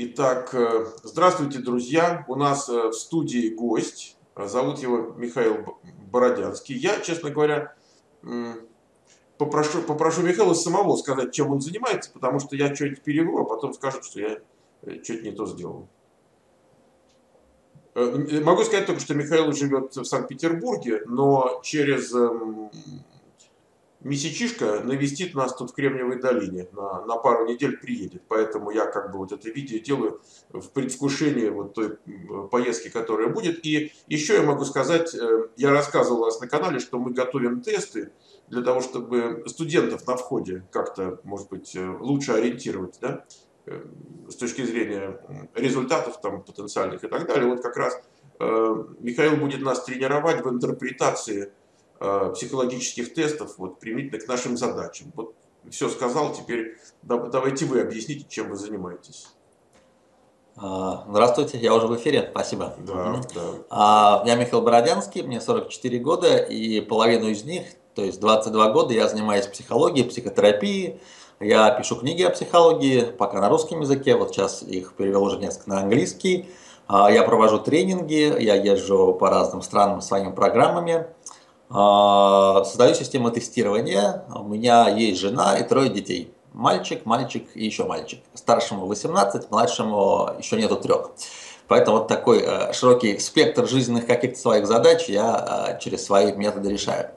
Итак, э, здравствуйте, друзья. У нас э, в студии гость. Зовут его Михаил Бородянский. Я, честно говоря, попрошу, попрошу Михаила самого сказать, чем он занимается, потому что я что-нибудь перевру, а потом скажут, что я э, что-то не то сделал. Могу сказать только, что Михаил живет в Санкт-Петербурге, но через эм, Месячишка навестит нас тут в Кремниевой долине, на, на пару недель приедет. Поэтому я как бы вот это видео делаю в предвкушении вот той поездки, которая будет. И еще я могу сказать, э, я рассказывал вас на канале, что мы готовим тесты для того, чтобы студентов на входе как-то, может быть, э, лучше ориентировать, да, э, с точки зрения результатов там потенциальных и так далее. Вот как раз Михаил будет нас тренировать в интерпретации психологических тестов вот, применительно к нашим задачам. Вот все сказал, теперь давайте вы объясните, чем вы занимаетесь. А, здравствуйте, я уже в эфире, спасибо. Да, да. А, я Михаил Бородянский, мне 44 года, и половину из них, то есть 22 года, я занимаюсь психологией, психотерапией. Я пишу книги о психологии, пока на русском языке, вот сейчас их перевел уже несколько на английский. А, я провожу тренинги, я езжу по разным странам своими программами. А, создаю систему тестирования. У меня есть жена и трое детей. Мальчик, мальчик и еще мальчик. Старшему 18, младшему еще нету трех. Поэтому вот такой э, широкий спектр жизненных каких-то своих задач я э, через свои методы решаю.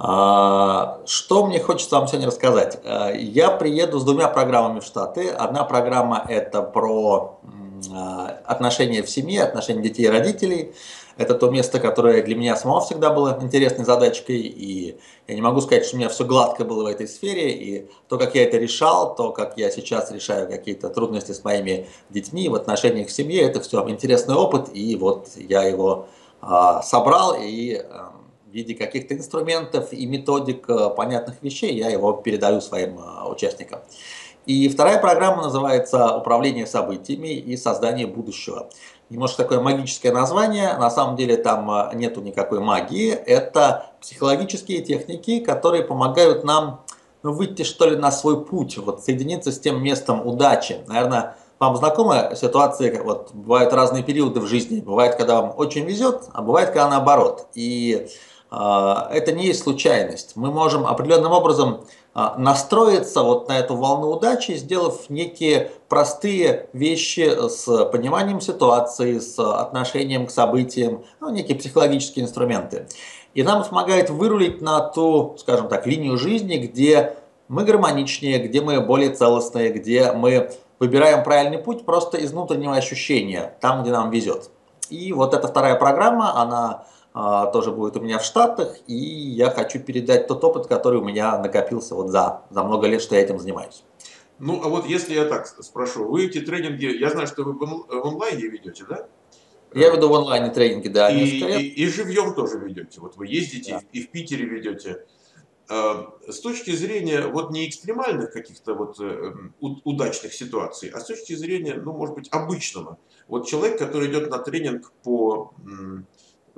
А, что мне хочется вам сегодня рассказать? Э, я приеду с двумя программами в Штаты. Одна программа это про отношения в семье, отношения детей и родителей. Это то место, которое для меня самого всегда было интересной задачкой, и я не могу сказать, что у меня все гладко было в этой сфере, и то, как я это решал, то, как я сейчас решаю какие-то трудности с моими детьми в отношениях к семье, это все интересный опыт, и вот я его а, собрал, и а, в виде каких-то инструментов и методик а, понятных вещей я его передаю своим а, участникам. И вторая программа называется «Управление событиями и создание будущего» немножко такое магическое название. На самом деле там а, нету никакой магии. Это психологические техники, которые помогают нам ну, выйти что ли на свой путь, вот соединиться с тем местом удачи. Наверное, вам знакомы ситуации, вот бывают разные периоды в жизни. Бывает, когда вам очень везет, а бывает, когда наоборот. И это не есть случайность. Мы можем определенным образом а, настроиться вот на эту волну удачи, сделав некие простые вещи с пониманием ситуации, с отношением к событиям, ну, некие психологические инструменты. И нам помогает вырулить на ту, скажем так, линию жизни, где мы гармоничнее, где мы более целостные, где мы выбираем правильный путь просто из внутреннего ощущения, там, где нам везет. И вот эта вторая программа, она а, тоже будет у меня в Штатах, и я хочу передать тот опыт, который у меня накопился вот за, за много лет, что я этим занимаюсь. Ну, а вот если я так спрошу, вы эти тренинги, я знаю, что вы в онлайне ведете, да? Я веду в онлайне тренинги, да. И, и, и живьем тоже ведете. Вот вы ездите да. и в Питере ведете. А, с точки зрения вот не экстремальных каких-то вот э, удачных ситуаций, а с точки зрения, ну, может быть, обычного. Вот человек, который идет на тренинг по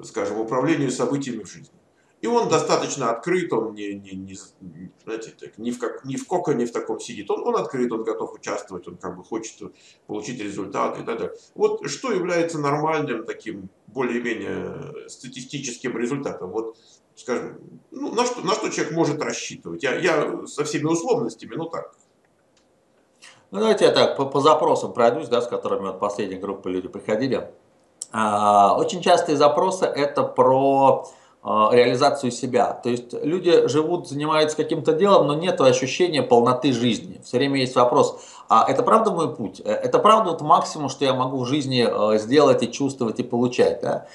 скажем, управлению событиями в жизни. И он достаточно открыт, он не, не, не, знаете, так, ни, в как, ни в кока, ни в таком сидит. Он, он открыт, он готов участвовать, он как бы хочет получить результаты и так далее. Вот что является нормальным таким более-менее статистическим результатом? Вот, скажем, ну, на, что, на что человек может рассчитывать? Я, я со всеми условностями, ну так. Ну, давайте я так по, по запросам пройдусь, да, с которыми вот последней группы люди приходили. А, очень частые запросы это про а, реализацию себя. То есть люди живут, занимаются каким-то делом, но нет ощущения полноты жизни. Все время есть вопрос, а это правда мой путь? Э, это правда вот максимум, что я могу в жизни э, сделать и чувствовать и получать? Да?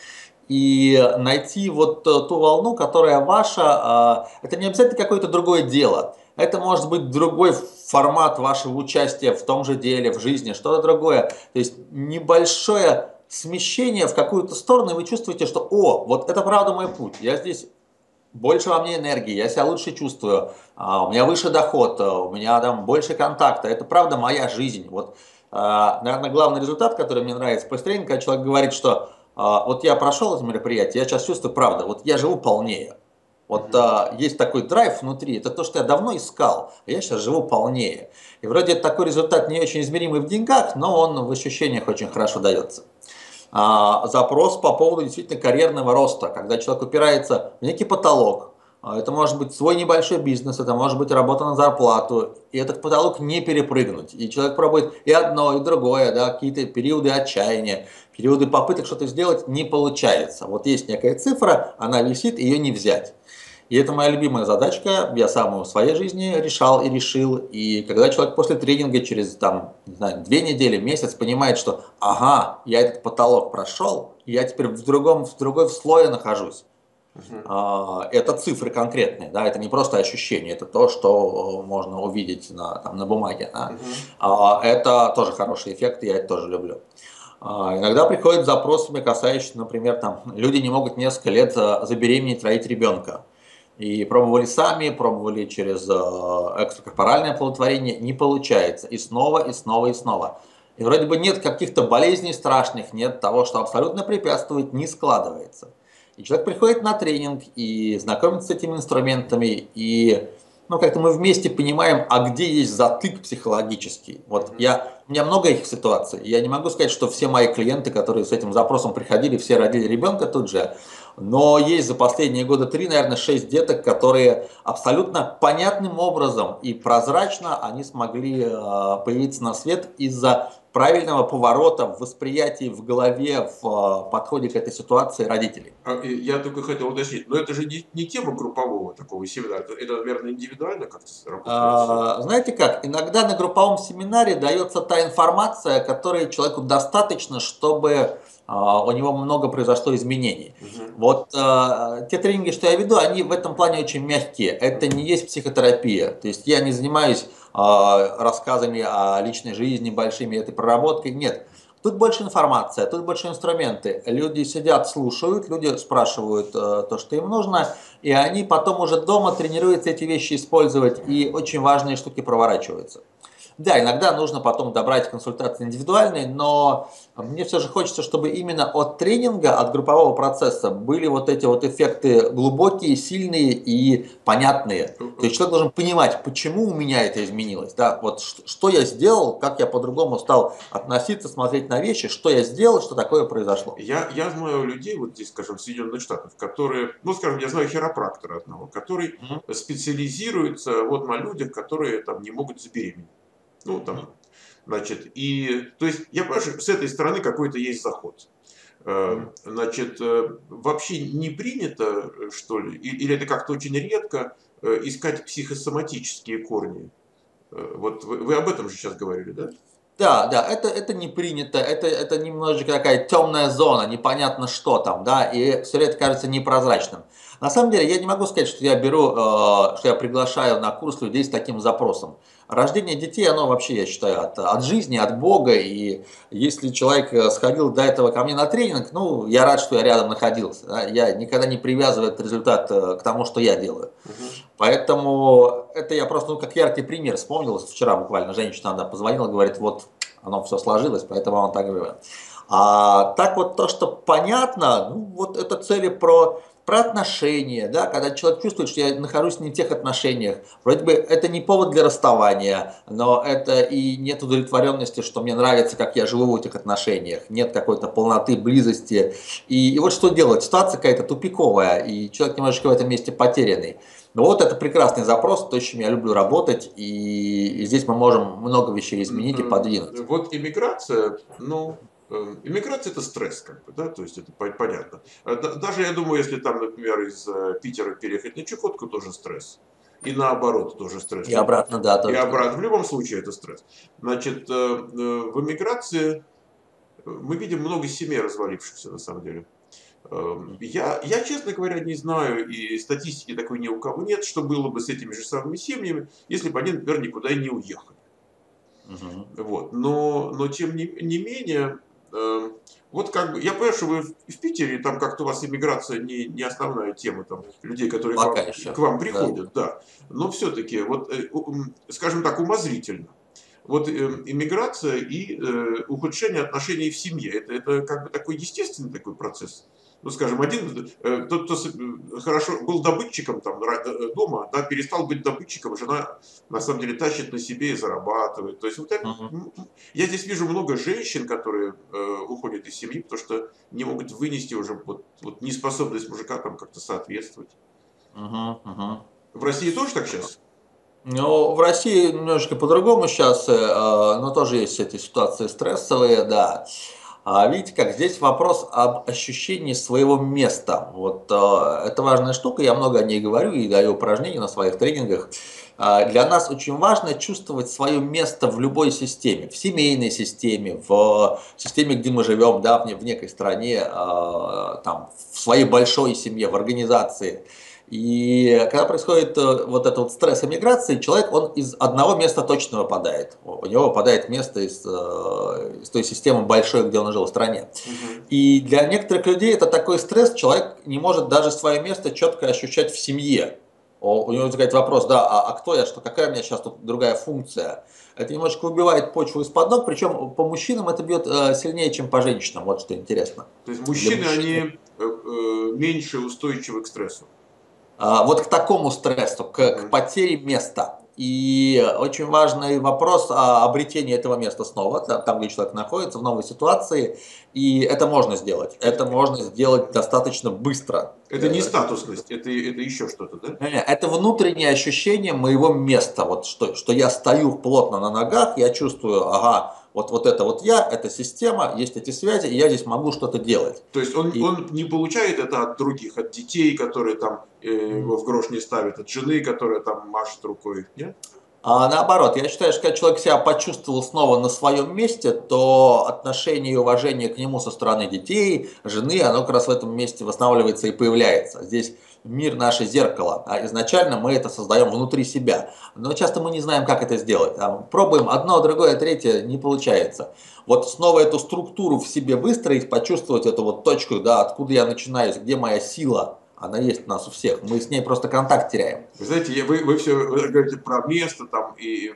И найти вот ту волну, которая ваша, а, это не обязательно какое-то другое дело. Это может быть другой формат вашего участия в том же деле, в жизни, что-то другое. То есть небольшое смещение в какую-то сторону, и вы чувствуете, что «О, вот это правда мой путь, я здесь больше во мне энергии, я себя лучше чувствую, а, у меня выше доход, а, у меня там больше контакта, это правда моя жизнь». Вот, а, наверное, главный результат, который мне нравится по тренинг, когда человек говорит, что вот я прошел это мероприятие, я сейчас чувствую правда, вот я живу полнее. Вот а, есть такой драйв внутри, это то, что я давно искал, а я сейчас живу полнее. И вроде такой результат не очень измеримый в деньгах, но он в ощущениях очень хорошо дается. А, запрос по поводу действительно карьерного роста, когда человек упирается в некий потолок, а, это может быть свой небольшой бизнес, это может быть работа на зарплату, и этот потолок не перепрыгнуть. И человек пробует и одно, и другое, да, какие-то периоды отчаяния, периоды попыток что-то сделать не получается. Вот есть некая цифра, она висит, ее не взять. И это моя любимая задачка, я сам в своей жизни решал и решил. И когда человек после тренинга через там, не знаю, две недели, месяц понимает, что ага, я этот потолок прошел, я теперь в другом, в другой слое нахожусь. Uh-huh. Это цифры конкретные, да, это не просто ощущение, это то, что можно увидеть на, там, на бумаге. Да. Uh-huh. Это тоже хороший эффект, я это тоже люблю. А, иногда приходят запросами, касающиеся, например, там, люди не могут несколько лет э, забеременеть, родить ребенка. И пробовали сами, пробовали через э, экстракорпоральное оплодотворение, не получается. И снова, и снова, и снова. И вроде бы нет каких-то болезней страшных, нет того, что абсолютно препятствует, не складывается. И человек приходит на тренинг и знакомится с этими инструментами, и ну, как-то мы вместе понимаем, а где есть затык психологический. Вот я, у меня много этих ситуаций. Я не могу сказать, что все мои клиенты, которые с этим запросом приходили, все родили ребенка тут же. Но есть за последние годы три, наверное, шесть деток, которые абсолютно понятным образом и прозрачно они смогли э, появиться на свет из-за правильного поворота в восприятии, в голове, в э, подходе к этой ситуации родителей. А, я только хотел уточнить, но это же не, не тема группового такого семинара, это, наверное, индивидуально как-то работает? А, знаете как, иногда на групповом семинаре дается та информация, которой человеку достаточно, чтобы у него много произошло изменений. Угу. Вот э, те тренинги, что я веду, они в этом плане очень мягкие. Это не есть психотерапия. То есть я не занимаюсь э, рассказами о личной жизни, большими этой проработкой. Нет. Тут больше информация, тут больше инструменты. Люди сидят, слушают, люди спрашивают э, то, что им нужно, и они потом уже дома тренируются эти вещи использовать, и очень важные штуки проворачиваются. Да, иногда нужно потом добрать консультации индивидуальные, но мне все же хочется, чтобы именно от тренинга, от группового процесса были вот эти вот эффекты глубокие, сильные и понятные. То есть человек должен понимать, почему у меня это изменилось, да, вот что я сделал, как я по-другому стал относиться, смотреть на вещи, что я сделал, что такое произошло. Я, я знаю людей, вот здесь, скажем, в Соединенных Штатах, которые, ну, скажем, я знаю хиропрактора одного, который mm-hmm. специализируется вот на людях, которые там не могут забеременеть. Ну, там, значит, и, то есть, я понимаю, что с этой стороны какой-то есть заход. Э, значит, э, вообще не принято, что ли, или это как-то очень редко э, искать психосоматические корни. Вот вы, вы об этом же сейчас говорили, да? Да, да, это, это не принято, это, это немножечко такая темная зона, непонятно что там, да, и все это кажется непрозрачным. На самом деле, я не могу сказать, что я беру, э, что я приглашаю на курс людей с таким запросом. Рождение детей, оно вообще, я считаю, от, от жизни, от Бога. И если человек э, сходил до этого ко мне на тренинг, ну, я рад, что я рядом находился. Да? Я никогда не привязываю этот результат э, к тому, что я делаю. Угу. Поэтому это я просто, ну, как яркий пример вспомнил. Вчера буквально женщина она позвонила, говорит, вот оно все сложилось, поэтому он так говорит. А так вот то, что понятно, ну, вот это цели про про отношения, да, когда человек чувствует, что я нахожусь не в тех отношениях, вроде бы это не повод для расставания, но это и нет удовлетворенности, что мне нравится, как я живу в этих отношениях, нет какой-то полноты, близости. И, и вот что делать? Ситуация какая-то тупиковая, и человек немножечко в этом месте потерянный. Но вот это прекрасный запрос, то, с чем я люблю работать, и, и здесь мы можем много вещей изменить и подвинуть. Вот иммиграция, ну, иммиграция это стресс, как бы, да, то есть это понятно. Э, даже я думаю, если там, например, из э, Питера переехать на Чукотку, тоже стресс. И наоборот, тоже стресс. И обратно, да. Тоже. И обратно. В любом случае это стресс. Значит, в эмиграции мы видим много семей развалившихся, на самом деле. Я, я, честно говоря, не знаю, и статистики такой ни у кого нет, что было бы с этими же самыми семьями, если бы они, например, никуда не уехали. Угу. Вот. Но, но тем не, не менее, Эм, вот как бы, я понимаю, что вы в Питере, там как-то у вас иммиграция не, не основная тема там, людей, которые к вам, к вам приходят, да. да. Но все-таки, вот, э, скажем так, умозрительно. вот э, иммиграция и э, ухудшение отношений в семье. Это, это как бы такой естественный такой процесс. Ну, скажем, один, э, тот, кто э, хорошо был добытчиком там, э, дома, да, перестал быть добытчиком, жена на самом деле тащит на себе и зарабатывает. То есть вот это, uh-huh. я здесь вижу много женщин, которые э, уходят из семьи, потому что не могут вынести уже вот, вот неспособность мужика там как-то соответствовать. Uh-huh, uh-huh. В России тоже так сейчас? Ну, в России немножко по-другому сейчас, э, но тоже есть эти ситуации стрессовые, да. А видите, как здесь вопрос об ощущении своего места. Вот э, это важная штука, я много о ней говорю и даю упражнения на своих тренингах. Э, для нас очень важно чувствовать свое место в любой системе, в семейной системе, в системе, где мы живем, да, в некой стране, э, там, в своей большой семье, в организации. И когда происходит э, вот этот вот стресс эмиграции, человек, он из одного места точно выпадает. У него выпадает место из, э, из той системы большой, где он жил в стране. Угу. И для некоторых людей это такой стресс, человек не может даже свое место четко ощущать в семье. У него возникает вопрос, да, а, а кто я, что какая у меня сейчас тут другая функция? Это немножко убивает почву из-под ног, причем по мужчинам это бьет э, сильнее, чем по женщинам, вот что интересно. То есть мужчины, мужчин... они меньше устойчивы к стрессу? А, вот к такому стрессу, к, к потере места. И очень важный вопрос о обретении этого места снова, там, где человек находится, в новой ситуации. И это можно сделать. Это можно сделать достаточно быстро. Это не статусность, это, это еще что-то, да? Это внутреннее ощущение моего места. Вот что, что я стою плотно на ногах, я чувствую, ага, вот, вот это вот я, это система, есть эти связи, и я здесь могу что-то делать. То есть он, и... он не получает это от других, от детей, которые там э, его в грош не ставят, от жены, которая там машет рукой, нет? А наоборот, я считаю, что когда человек себя почувствовал снова на своем месте, то отношение и уважение к нему со стороны детей, жены, оно как раз в этом месте восстанавливается и появляется. Здесь мир наше зеркало, а изначально мы это создаем внутри себя. Но часто мы не знаем, как это сделать. Пробуем одно, другое, третье, не получается. Вот снова эту структуру в себе выстроить, почувствовать эту вот точку, да, откуда я начинаюсь, где моя сила, она есть у нас у всех. Мы с ней просто контакт теряем. Знаете, вы, вы все говорите про место там и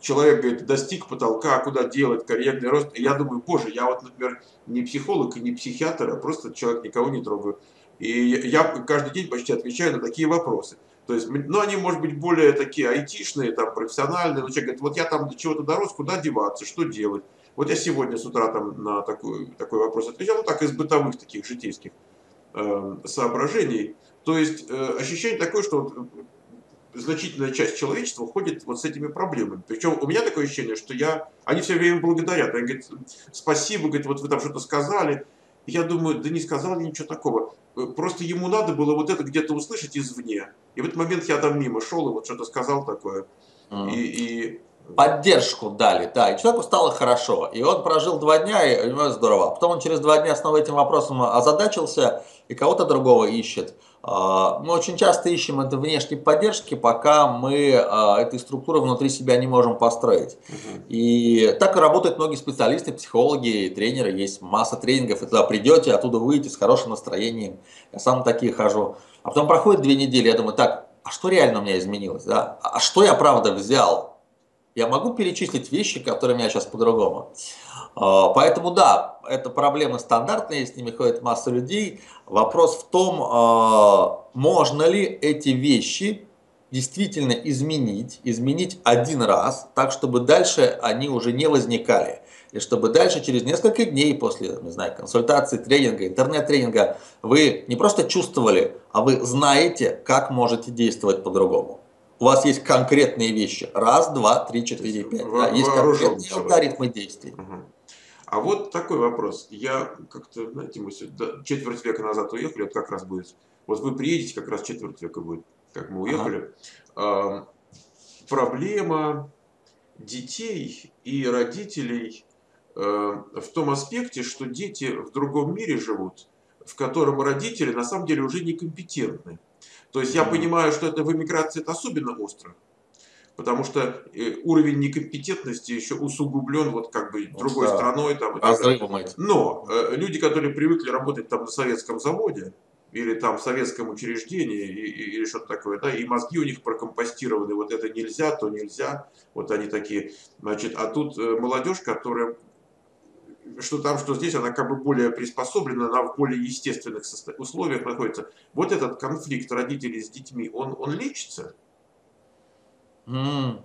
человек говорит, достиг потолка, куда делать карьерный рост. Я думаю, боже, я вот, например, не психолог и не психиатр, а просто человек, никого не трогаю. И я каждый день почти отвечаю на такие вопросы. То есть, ну, они, может быть, более такие айтишные, там, профессиональные. Но человек говорит, вот я там до чего-то дорос, куда деваться, что делать? Вот я сегодня с утра там на такой, такой вопрос отвечал, ну, так, из бытовых таких житейских э, соображений. То есть э, ощущение такое, что вот э, значительная часть человечества ходит вот с этими проблемами. Причем у меня такое ощущение, что я, они все время благодарят. Они говорят, спасибо, говорят, вот вы там что-то сказали. Я думаю, да не сказал я ничего такого. Э, просто ему надо было вот это где-то услышать извне. И в этот момент я там мимо шел и вот что-то сказал такое. Mm. И, и поддержку дали, да, и человеку стало хорошо. И он прожил два дня, и у него здорово. Потом он через два дня снова этим вопросом озадачился и кого-то другого ищет. А, мы очень часто ищем это внешней поддержки, пока мы а, этой структуры внутри себя не можем построить. Угу. И так и работают многие специалисты, психологи, тренеры. Есть масса тренингов, и туда придете, оттуда выйдете с хорошим настроением. Я сам на такие хожу. А потом проходит две недели, я думаю, так, а что реально у меня изменилось? Да? А что я правда взял? Я могу перечислить вещи, которые у меня сейчас по-другому. А, поэтому да, это проблемы стандартные, с ними ходит масса людей. Вопрос в том, а, можно ли эти вещи действительно изменить, изменить один раз, так, чтобы дальше они уже не возникали. И чтобы дальше, через несколько дней после, не знаю, консультации, тренинга, интернет-тренинга, вы не просто чувствовали, а вы знаете, как можете действовать по-другому у вас есть конкретные вещи. Раз, два, три, четыре, пять. Да, есть конкретные алгоритмы действий. Угу. А вот такой вопрос. Я как-то, знаете, мы четверть века назад уехали, вот как раз будет. Вот вы приедете, как раз четверть века будет, как мы уехали. Ага. проблема детей и родителей э, в том аспекте, что дети в другом мире живут, в котором родители на самом деле уже некомпетентны. То есть я понимаю, что это в эмиграции это особенно остро. Потому что э, уровень некомпетентности еще усугублен вот как бы другой да. страной. Там, а Но э, люди, которые привыкли работать там на советском заводе, или там в советском учреждении или что-то такое, да, и мозги у них прокомпостированы, вот это нельзя, то нельзя, вот они такие, значит, а тут э, молодежь, которая что там, что здесь, она как бы более приспособлена, она в более естественных условиях находится. Вот этот конфликт родителей с детьми, он, он лечится? Mm.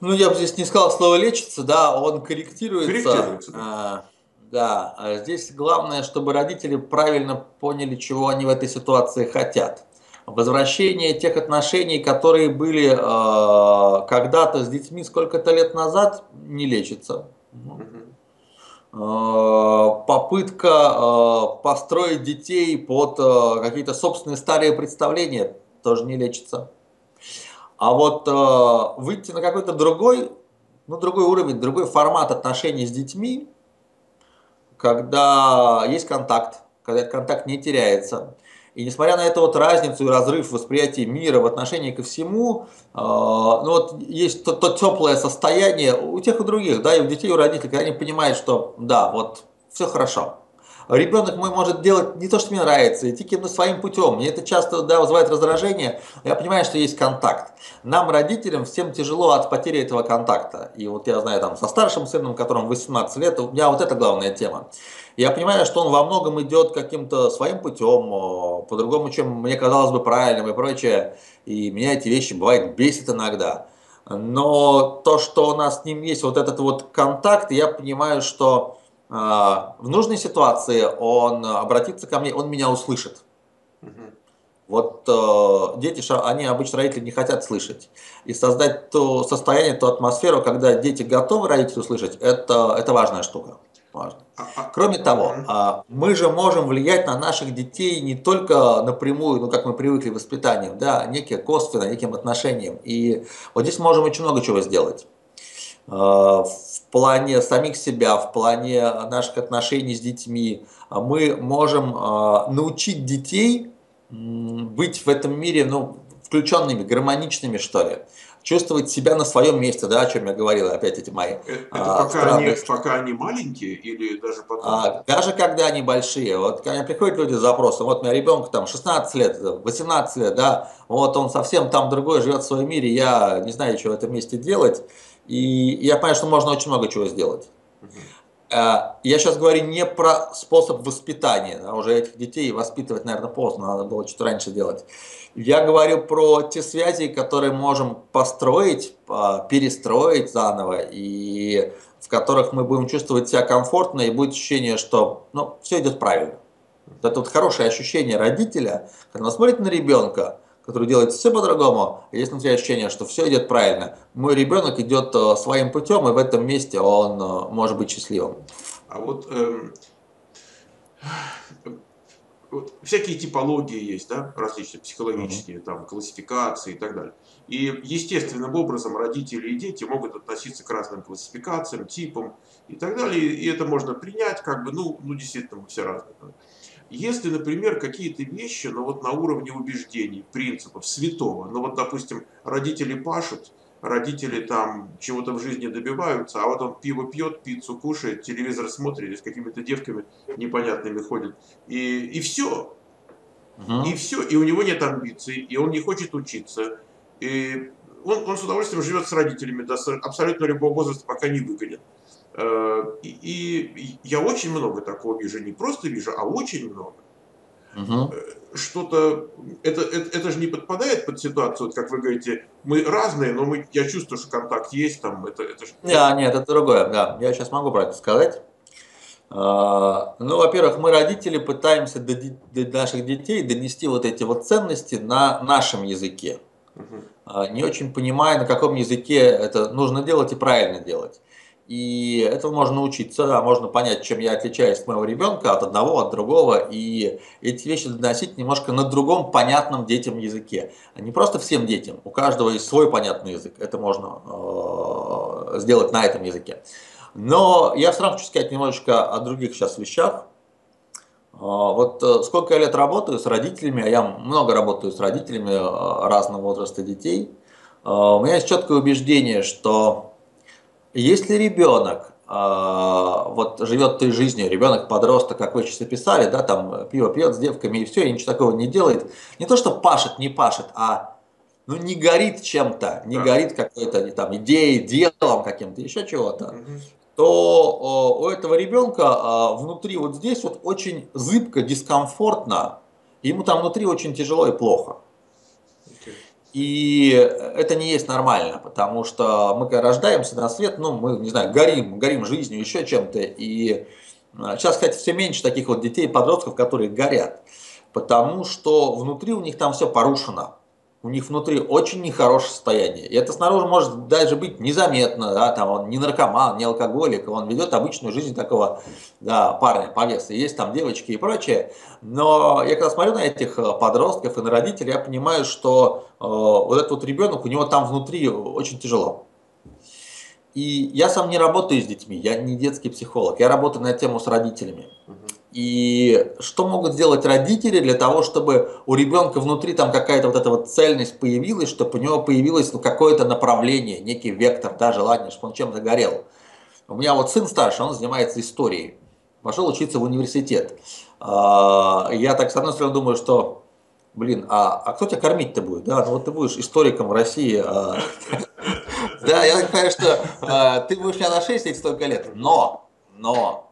Ну, я бы здесь не сказал слово лечится, да, он корректируется. Корректируется, да. А, да, а здесь главное, чтобы родители правильно поняли, чего они в этой ситуации хотят. Возвращение тех отношений, которые были э, когда-то с детьми сколько-то лет назад, не лечится. Э, попытка э, построить детей под э, какие-то собственные старые представления тоже не лечится. А вот выйти на какой-то другой, ну, другой уровень, другой формат отношений с детьми, когда есть контакт, когда этот контакт не теряется, и несмотря на эту вот разницу и разрыв восприятия мира в отношении ко всему, э, ну вот есть то, то теплое состояние у тех и других, да, и у детей, и у родителей, когда они понимают, что да, вот все хорошо. Ребенок мой может делать не то, что мне нравится, идти каким-то своим путем. Мне это часто да, вызывает раздражение. Я понимаю, что есть контакт. Нам, родителям, всем тяжело от потери этого контакта. И вот я знаю, там, со старшим сыном, которому 18 лет, у меня вот это главная тема. Я понимаю, что он во многом идет каким-то своим путем, по-другому, чем мне казалось бы правильным и прочее. И меня эти вещи бывает бесит иногда. Но то, что у нас с ним есть вот этот вот контакт, я понимаю, что в нужной ситуации он обратится ко мне, он меня услышит. Вот э, дети, они обычно родители не хотят слышать. И создать то состояние, ту атмосферу, когда дети готовы родителей услышать, это, это важная штука важно. А, а, Кроме того, а, мы же можем влиять на наших детей не только напрямую, ну как мы привыкли воспитанием, да, некие косвенно, неким отношением. И вот здесь можем очень много чего сделать. Плане самих себя, в плане наших отношений с детьми, мы можем научить детей быть в этом мире ну, включенными, гармоничными, что ли чувствовать себя на своем месте, да, о чем я говорил, опять эти мои. Э, это а, пока, они, пока они маленькие или даже потом? А, даже когда они большие. Вот когда приходят люди с запросом, вот у меня ребенок там 16 лет, 18 лет, да, вот он совсем там другой, живет в своем мире, я не знаю, что в этом месте делать, и я понимаю, что можно очень много чего сделать. Uh Я сейчас говорю не про способ воспитания, да, уже этих детей воспитывать, наверное, поздно, надо было чуть раньше делать. Я говорю про те связи, которые можем построить, а, перестроить заново, и в которых мы будем чувствовать себя комфортно, и будет ощущение, что ну, все идет правильно. Вот это вот хорошее ощущение родителя, когда он смотрит на ребенка, который делает все по-другому, есть внутри ощущение, что все идет правильно. Мой ребенок идет э, своим путем, и в этом месте он э, может быть счастливым. А вот эм, вот, всякие типологии есть, да, различные психологические, mm-hmm. там, классификации и так далее. И естественным образом родители и дети могут относиться к разным классификациям, типам и так далее. И это можно принять, как бы, ну, ну действительно, мы все разные. Если, например, какие-то вещи, ну вот на уровне убеждений, принципов, святого, ну вот, допустим, родители пашут, родители там чего-то в жизни добиваются, а вот он пиво пьет, пиццу кушает, телевизор смотрит, с какими-то девками непонятными ходит. И, и все. Угу. И все. И у него нет амбиций, и он не хочет учиться. И он, он с удовольствием живет с родителями до абсолютно любого возраста, пока не выгонят. И, и я очень много такого вижу. Не просто вижу, а очень много. Угу. Что-то, это, это, это же не подпадает под ситуацию, вот как вы говорите, мы разные, но мы, я чувствую, что контакт есть там, это, это же... Да, нет, это другое, да, я сейчас могу про это сказать. А, ну, во-первых, мы, родители, пытаемся до, до наших детей донести вот эти вот ценности на нашем языке. Угу. Не очень понимая, на каком языке это нужно делать и правильно делать. И этого можно научиться, да, можно понять, чем я отличаюсь от моего ребенка, от одного, от другого, и эти вещи доносить немножко на другом понятном детям языке. А не просто всем детям, у каждого есть свой понятный язык, это можно э, сделать на этом языке. Но я все равно хочу сказать немножечко о других сейчас вещах. Э, вот э, сколько я лет работаю с родителями, а я много работаю с родителями э, разного возраста детей, у меня есть четкое убеждение, что если ребенок вот живет той жизнью, ребенок, подросток, как вы сейчас описали, да, там пиво пьет с девками и все, и ничего такого не делает. Не то, что пашет, не пашет, а ну, не горит чем-то, не да. горит какой-то там идеей, делом каким-то, еще чего-то, угу. то у этого ребенка а, внутри вот здесь вот очень зыбко, дискомфортно, ему там внутри очень тяжело и плохо. И это не есть нормально, потому что мы когда рождаемся на свет, ну, мы, не знаю, горим, горим жизнью, еще чем-то. И а, сейчас, кстати, все меньше таких вот детей, подростков, которые горят, потому что внутри у них там все порушено у них внутри очень нехорошее состояние. И это снаружи может даже быть незаметно, да, там он не наркоман, не алкоголик, он ведет обычную жизнь такого да, парня по весу. Есть там девочки и прочее. Но я когда смотрю на этих э, подростков и на родителей, я понимаю, что э, вот этот вот ребенок, у него там внутри очень тяжело. И я сам не работаю с детьми, я не детский психолог, я работаю на тему с родителями. И что могут сделать родители для того, чтобы у ребенка внутри там какая-то вот эта вот цельность появилась, чтобы у него появилось ну, какое-то направление, некий вектор, да, желание, чтобы он чем-то горел. У меня вот сын старший, он занимается историей. Пошел учиться в университет. А, я так, с одной стороны, думаю, что, блин, а, а кто тебя кормить-то будет? Да, ну вот ты будешь историком России. А. Да, я так понимаю, что ты будешь меня на 6 столько лет. Но, но,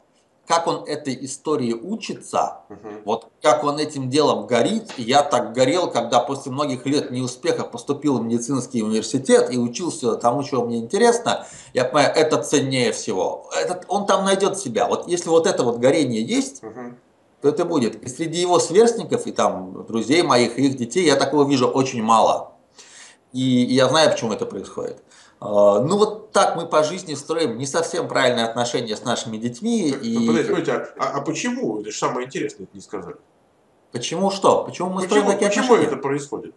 как он этой истории учится, угу. вот как он этим делом горит. Я так горел, когда после многих лет неуспеха поступил в медицинский университет и учился тому, чего мне интересно. Я понимаю, это ценнее всего. Этот, он там найдет себя. Вот если вот это вот горение есть, угу. то это будет. И среди его сверстников и там друзей моих и их детей я такого вижу очень мало. И, и я знаю, почему это происходит. А, ну вот так мы по жизни строим не совсем правильные отношения с нашими детьми. И... Подождите, подождите а, а, а почему? Это же самое интересное, это не сказали. Почему что? Почему мы почему, строим такие почему отношения? Почему это происходит?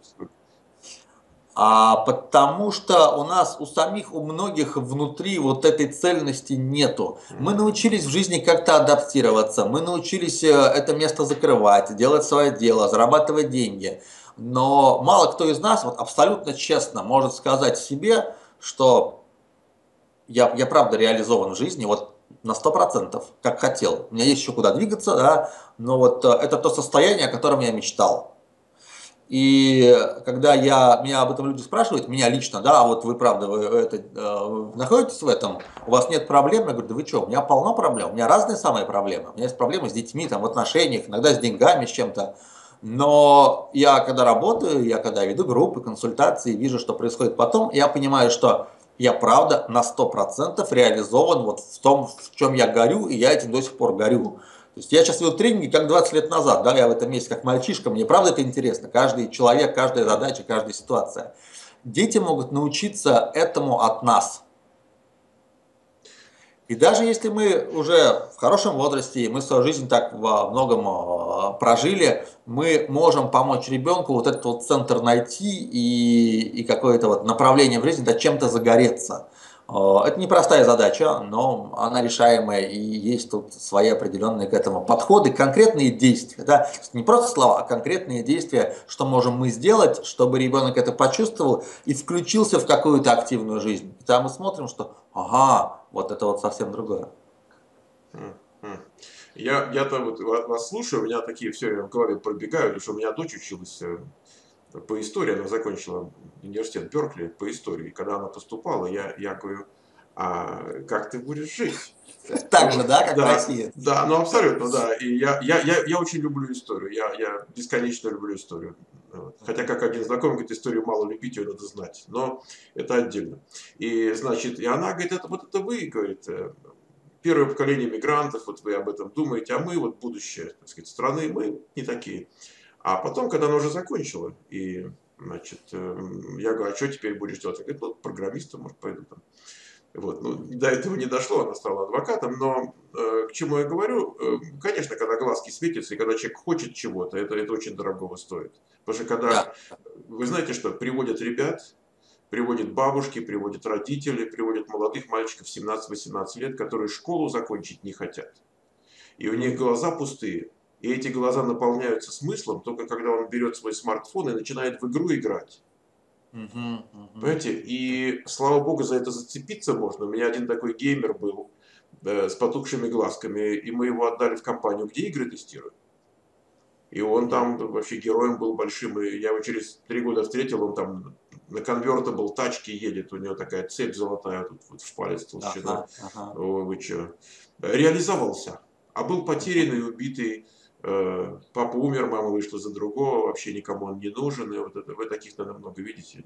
А потому что у нас, у самих, у многих внутри вот этой цельности нету. Мы научились в жизни как-то адаптироваться, мы научились э, это место закрывать, делать свое дело, зарабатывать деньги. Но мало кто из нас вот абсолютно честно может сказать себе, что я, я правда реализован в жизни, вот на 100%, как хотел. У меня есть еще куда двигаться, да, но вот э, это то состояние, о котором я мечтал. И когда я, меня об этом люди спрашивают, меня лично, да, вот вы правда, вы, это, э, находитесь в этом, у вас нет проблем, я говорю, да вы что, у меня полно проблем, у меня разные самые проблемы. У меня есть проблемы с детьми, там, в отношениях, иногда с деньгами, с чем-то. Но я когда работаю, я когда веду группы, консультации, вижу, что происходит потом, я понимаю, что я правда на 100% реализован вот в том, в чем я горю, и я этим до сих пор горю. То есть я сейчас веду тренинги, как 20 лет назад, да, я в этом месте как мальчишка, мне правда это интересно, каждый человек, каждая задача, каждая ситуация. Дети могут научиться этому от нас. И даже если мы уже в хорошем возрасте, мы свою жизнь так во многом а, прожили, мы можем помочь ребенку вот этот вот центр найти и, и какое-то вот направление в жизни, да чем-то загореться. А, это непростая задача, но она решаемая, и есть тут свои определенные к этому подходы, конкретные действия. Да? Не просто слова, а конкретные действия, что можем мы сделать, чтобы ребенок это почувствовал и включился в какую-то активную жизнь. И там мы смотрим, что ага, вот это вот совсем другое. Я, я-то вот вас слушаю, у меня такие все в голове пробегают, потому что у меня дочь училась э, по истории, она закончила университет Беркли по истории. И когда она поступала, я, я говорю, а как ты будешь жить? Так же, да, как да, в России? Да, ну абсолютно, да. И я, я, я, я очень люблю историю, я, я бесконечно люблю историю. Хотя, как один знакомый говорит, историю мало любить, ее надо знать. Но это отдельно. И, значит, и она говорит, это вот это вы, говорит, э, первое поколение мигрантов, вот вы об этом думаете, а мы, вот будущее, так сказать, страны, мы не такие. А потом, когда она уже закончила, и, значит, э, я говорю, а что теперь будешь делать? Она говорит, ну, программистом, может, пойду там. Вот. Ну, до этого не дошло, она стала адвокатом, но э, к чему я говорю, э, конечно, когда глазки светятся, и когда человек хочет чего-то, это, это очень дорогого стоит. Потому что когда, да. вы знаете что, приводят ребят, приводят бабушки, приводят родители, приводят молодых мальчиков 17-18 лет, которые школу закончить не хотят. И у них глаза пустые. И эти глаза наполняются смыслом только когда он берет свой смартфон и начинает в игру играть. Угу, угу. Понимаете? И слава богу, за это зацепиться можно. У меня один такой геймер был. э, с потухшими глазками, и мы его отдали в компанию, где игры тестируют. И он там вообще героем был большим, и я его через три года встретил, он там на конверта был тачки едет, у него такая цепь золотая тут вот в палец толщина. Ага, ага. О, вы что? Реализовался. А был потерянный, убитый, папа умер, мама вышла за другого, вообще никому он не нужен, и вот это, вы таких, наверное, много видите.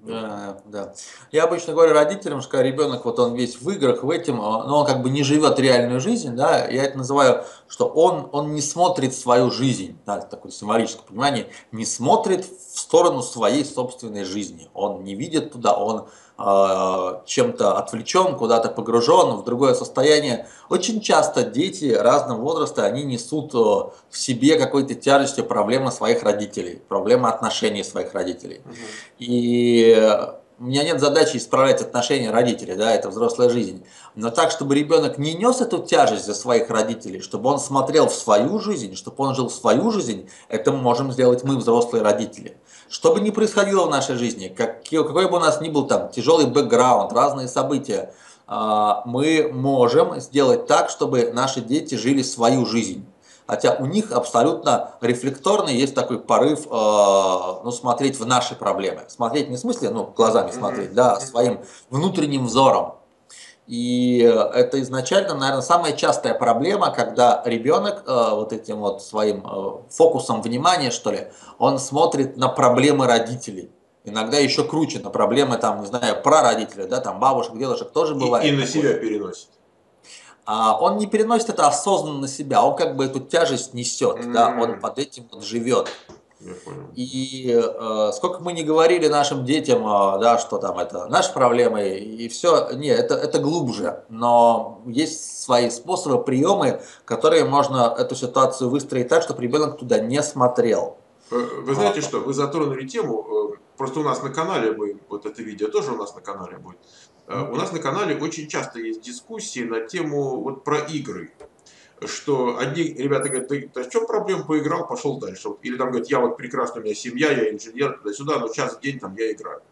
Да, да. Я обычно говорю родителям, что ребенок, вот он весь в играх, в этом, а, но он как бы не живет реальную жизнь, да, я это называю, что он, он не смотрит свою жизнь, да, такое символическое понимание, не смотрит в сторону своей собственной жизни. Он не видит туда, он э, чем-то отвлечен, куда-то погружен в другое состояние. Очень часто дети разного возраста, они несут э, в себе какой-то тяжестью проблемы своих родителей, проблемы отношений своих родителей. Угу. И у меня нет задачи исправлять отношения родителей, да, это взрослая жизнь. Но так, чтобы ребенок не нес эту тяжесть за своих родителей, чтобы он смотрел в свою жизнь, чтобы он жил в свою жизнь, это можем сделать мы, взрослые родители. Что бы ни происходило в нашей жизни, как, какой бы у нас ни был там тяжелый бэкграунд, разные события, а, мы можем сделать так, чтобы наши дети жили свою жизнь. Хотя у них абсолютно рефлекторный есть такой порыв, э, ну, смотреть в наши проблемы. Смотреть не в смысле, ну, глазами смотреть, да, а своим внутренним взором. И это изначально, наверное, самая частая проблема, когда ребенок э, вот этим вот своим э, фокусом внимания, что ли, он смотрит на проблемы родителей. Иногда еще круче на проблемы, там, не знаю, про родителей, да, там бабушек, дедушек тоже бывает. И, и на себя переносит а он не переносит это осознанно на себя, он как бы эту тяжесть несет, mm-hmm. да, он под этим вот живет. И э, сколько мы не говорили нашим детям, э, да, что там это наши проблемы и все, не, это, это глубже, но есть свои способы, приемы, которые можно эту ситуацию выстроить так, чтобы ребенок туда не смотрел. Э, вы знаете а, что, вы затронули тему, э, просто у нас на канале, мы, вот это видео тоже у нас на канале будет, у нас на канале очень часто есть дискуссии на тему вот про игры. Что одни ребята говорят, ты, ты в чем проблема, поиграл, пошел дальше. Или там говорят, я вот прекрасно, у меня семья, я инженер, туда-сюда, но час в день там я играю.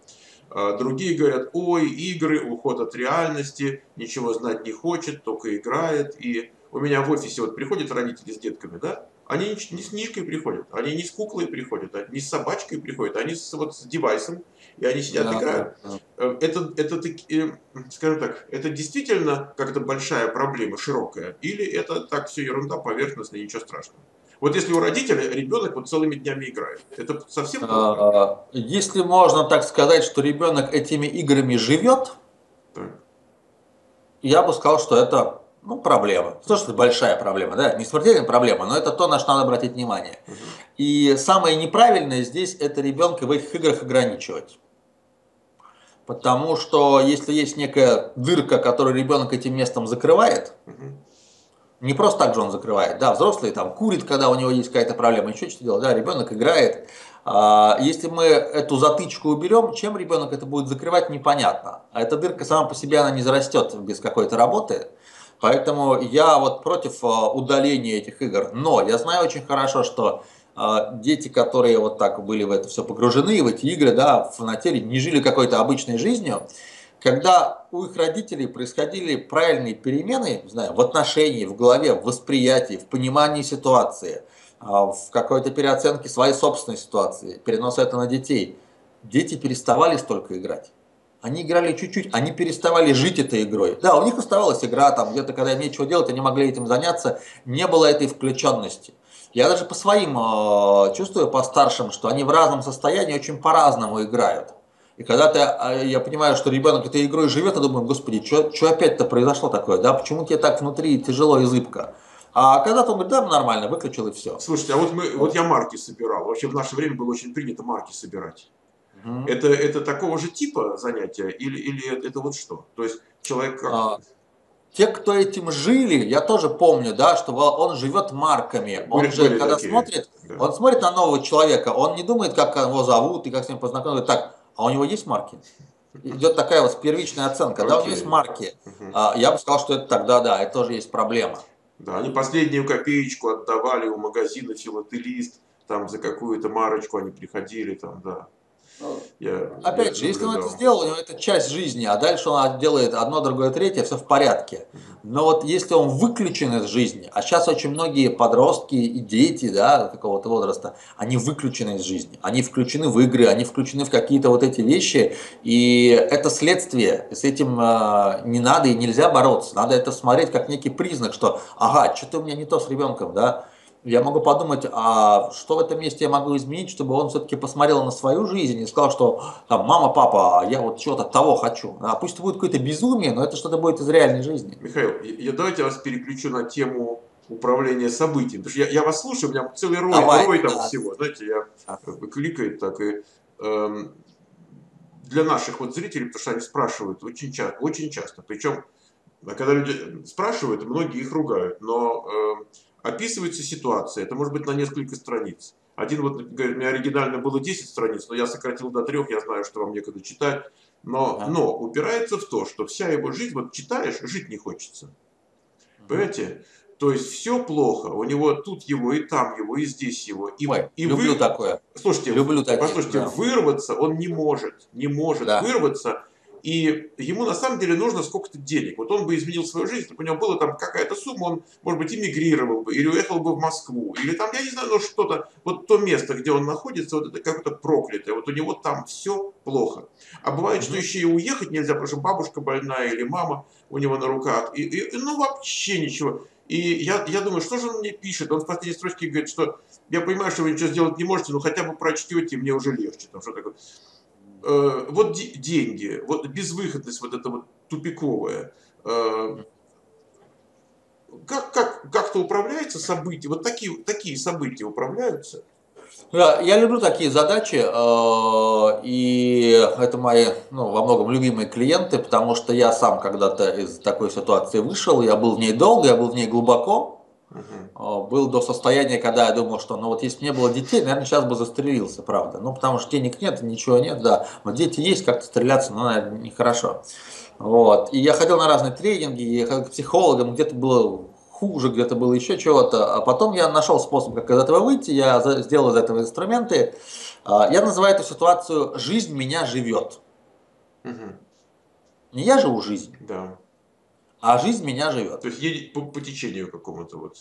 А другие говорят, ой, игры, уход от реальности, ничего знать не хочет, только играет. И у меня в офисе вот приходят родители с детками, да, они не с книжкой приходят, они не с куклой приходят, не с собачкой приходят, они с, вот, с девайсом, и они сидят да, играют. Да, да. Э, это, это, э, скажем так, это действительно как-то большая проблема, широкая, или это так все ерунда, поверхностно, ничего страшного? Вот если у родителя ребенок вот целыми днями играет, это совсем плохо? Если можно так сказать, что ребенок этими играми живет, так. я бы сказал, что это ну, проблема. То, что это большая проблема, да, не смертельная проблема, но это то, на что надо обратить внимание. Угу. И самое неправильное здесь это ребенка в этих играх ограничивать. Потому что если есть некая дырка, которую ребенок этим местом закрывает, угу. не просто так же он закрывает, да, взрослый там курит, когда у него есть какая-то проблема, еще что-то делает, да, ребенок играет. А, если мы эту затычку уберем, чем ребенок это будет закрывать, непонятно. А эта дырка сама по себе, она не зарастет без какой-то работы. Поэтому я вот против а, удаления этих игр. Но я знаю очень хорошо, что а, дети, которые вот так были в это все погружены, в эти игры, да, фанатели, не жили какой-то обычной жизнью, когда у их родителей происходили правильные перемены, не знаю, в отношении, в голове, в восприятии, в понимании ситуации, а, в какой-то переоценке своей собственной ситуации, переноса это на детей, дети переставали столько играть. Они играли чуть-чуть, они переставали жить этой игрой. Да, у них оставалась игра, там где-то, когда им нечего делать, они могли этим заняться, не было этой включенности. Я даже по своим э, чувствую, по старшим, что они в разном состоянии очень по-разному играют. И когда ты, э, я понимаю, что ребенок этой игрой живет, я думаю, господи, что опять-то произошло такое, да, почему тебе так внутри тяжело и зыбко? А когда-то он говорит, да, нормально, выключил и все. Слушайте, а вот, мы, вот я марки собирал. Вообще в наше время было очень принято марки собирать. Угу. Это, это такого же типа занятия или, или это вот что? То есть человек как... А, те, кто этим жили, я тоже помню, да, что он живет марками. Он были, же, были когда такие. смотрит, да. он смотрит на нового человека, он не думает, как его зовут и как с ним познакомиться. Так, а у него есть марки? Идет такая вот первичная оценка, okay. да, у него есть марки. Uh-huh. А, я бы сказал, что это тогда, да, это тоже есть проблема. Да, они последнюю копеечку отдавали у магазина филателист, там за какую-то марочку они приходили, там, да. Я, Опять же, если он это сделал, у него это часть жизни, а дальше он делает одно, другое, третье, все в порядке. Но вот если он выключен из жизни, а сейчас очень многие подростки и дети, да, какого-то возраста, они выключены из жизни, они включены в игры, они включены в какие-то вот эти вещи, и это следствие, с этим э, не надо и нельзя бороться, надо это смотреть как некий признак, что, ага, что-то у меня не то с ребенком, да, я могу подумать, а что в этом месте я могу изменить, чтобы он все-таки посмотрел на свою жизнь и сказал, что там, мама, папа, я вот чего-то того хочу. А пусть это будет какое-то безумие, но это что-то будет из реальной жизни. Михаил, я, давайте вас переключу на тему управления событиями. Потому что я, я вас слушаю, у меня целый рой, Давай, рой там да. всего. Знаете, я да. кликает так и эм, для наших вот зрителей, потому что они спрашивают очень часто, очень часто. Причем, когда люди спрашивают, многие их ругают, но э, описывается ситуация, это может быть на несколько страниц. Один вот говорит, у меня оригинально было 10 страниц, но я сократил до трех, я знаю, что вам некогда читать. Но, ага. но упирается в то, что вся его жизнь, вот читаешь, жить не хочется. Понимаете? То есть все плохо. У него тут его, и там его, и здесь его. И, Ой, и люблю вы... такое. Слушайте, люблю такие, послушайте, да. вырваться он не может. Не может да. вырваться и ему на самом деле нужно сколько-то денег. Вот он бы изменил свою жизнь, если бы у него была там какая-то сумма, он, может быть, эмигрировал бы, или уехал бы в Москву, или там, я не знаю, ну что-то, вот то место, где он находится, вот это какое-то проклятое, вот у него там все плохо. А бывает, что еще и уехать нельзя, потому что бабушка больная или мама у него на руках, и, и ну вообще ничего. И я, я думаю, что же он мне пишет? Он в последней строчке говорит, что я понимаю, что вы ничего сделать не можете, но хотя бы прочтете, мне уже легче. Там что такое э, вот деньги, вот безвыходность вот эта вот тупиковая, э, как, как, как-то управляется события, вот такие, такие события управляются? Да, я люблю такие задачи, э, и это мои ну, во многом любимые клиенты, потому что я сам когда-то из такой ситуации вышел, я был в ней долго, я был в ней глубоко, Угу. Был до состояния, когда я думал, что ну вот если бы не было детей, наверное, сейчас бы застрелился, правда. Ну, потому что денег нет, ничего нет, да. Но дети есть, как-то стреляться, ну, наверное, нехорошо. Вот. И я ходил на разные тренинги, я ходил к психологам, где-то было хуже, где-то было еще чего-то. А потом я нашел способ, как из этого выйти, я сделал из этого инструменты. А, я называю эту ситуацию «жизнь меня живет». Угу. Не я живу жизнь. Да а жизнь меня живет. То есть едет по, по течению какому-то вот.